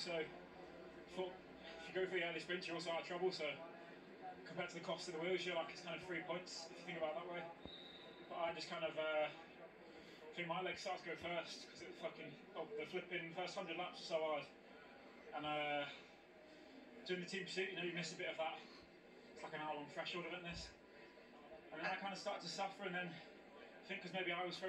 So, thought if you go for the early sprint, you're also out of trouble. So, compared to the cost of the wheels, you're like it's kind of three points if you think about it that way. But I just kind of uh, think my legs start to go first because it fucking oh, the flipping first hundred laps are so hard, and uh, doing the team pursuit, you know, you miss a bit of that. It's like an hour long threshold of this, and then I kind of start to suffer, and then I think because maybe I was throwing